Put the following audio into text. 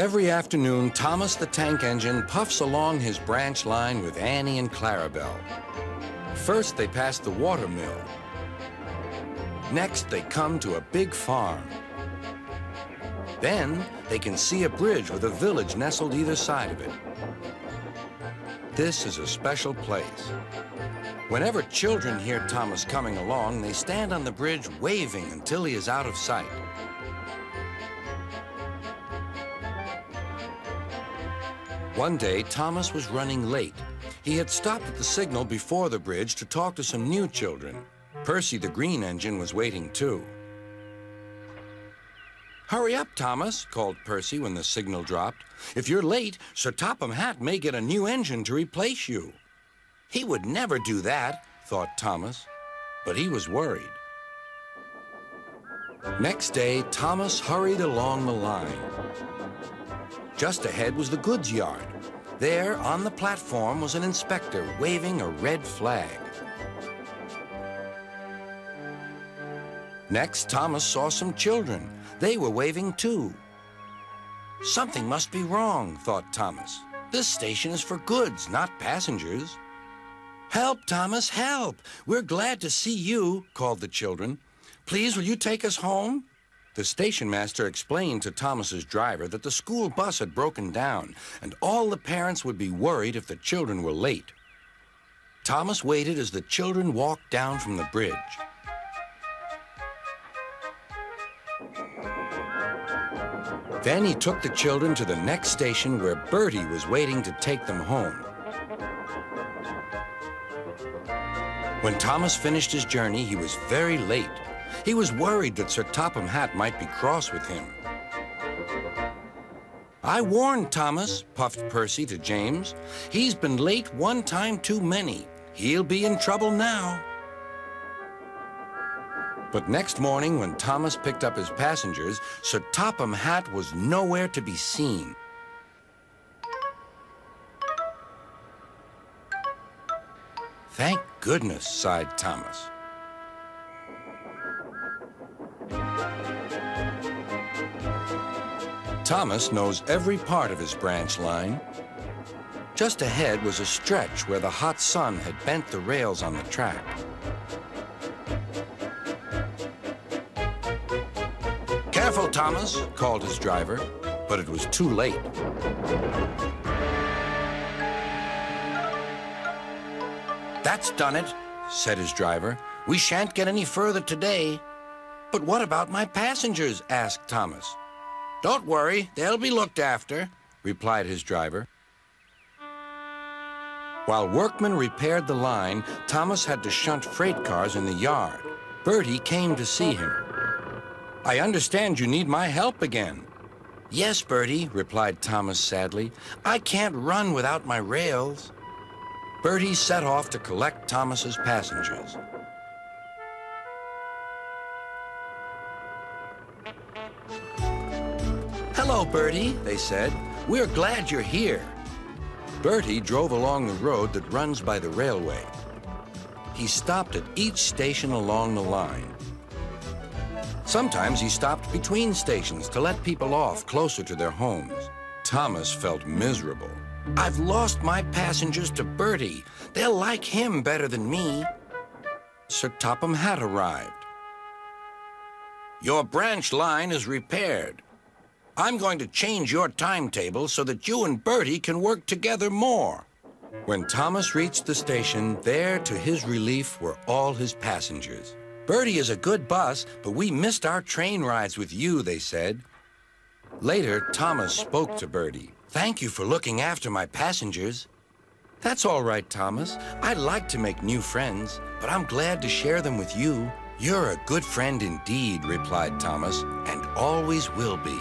Every afternoon, Thomas the Tank Engine puffs along his branch line with Annie and Clarabel. First, they pass the water mill. Next, they come to a big farm. Then, they can see a bridge with a village nestled either side of it. This is a special place. Whenever children hear Thomas coming along, they stand on the bridge waving until he is out of sight. One day, Thomas was running late. He had stopped at the signal before the bridge to talk to some new children. Percy the green engine was waiting too. Hurry up, Thomas, called Percy when the signal dropped. If you're late, Sir Topham Hatt may get a new engine to replace you. He would never do that, thought Thomas, but he was worried. Next day, Thomas hurried along the line. Just ahead was the goods yard. There, on the platform, was an inspector waving a red flag. Next, Thomas saw some children. They were waving too. Something must be wrong, thought Thomas. This station is for goods, not passengers. Help, Thomas, help! We're glad to see you, called the children. Please, will you take us home? The station master explained to Thomas's driver that the school bus had broken down and all the parents would be worried if the children were late. Thomas waited as the children walked down from the bridge. Then he took the children to the next station where Bertie was waiting to take them home. When Thomas finished his journey, he was very late. He was worried that Sir Topham Hatt might be cross with him. I warned Thomas, puffed Percy to James. He's been late one time too many. He'll be in trouble now. But next morning, when Thomas picked up his passengers, Sir Topham Hatt was nowhere to be seen. Thank goodness, sighed Thomas. Thomas knows every part of his branch line. Just ahead was a stretch where the hot sun had bent the rails on the track. Careful, Thomas, called his driver, but it was too late. That's done it, said his driver. We shan't get any further today. But what about my passengers? asked Thomas. Don't worry, they'll be looked after, replied his driver. While workmen repaired the line, Thomas had to shunt freight cars in the yard. Bertie came to see him. I understand you need my help again. Yes, Bertie, replied Thomas sadly. I can't run without my rails. Bertie set off to collect Thomas's passengers. Hello, Bertie, they said. We're glad you're here. Bertie drove along the road that runs by the railway. He stopped at each station along the line. Sometimes he stopped between stations to let people off closer to their homes. Thomas felt miserable. I've lost my passengers to Bertie. They'll like him better than me. Sir Topham Hatt arrived. Your branch line is repaired. I'm going to change your timetable so that you and Bertie can work together more. When Thomas reached the station, there to his relief were all his passengers. Bertie is a good bus, but we missed our train rides with you, they said. Later, Thomas spoke to Bertie. Thank you for looking after my passengers. That's all right, Thomas. I'd like to make new friends, but I'm glad to share them with you. You're a good friend indeed, replied Thomas, and always will be.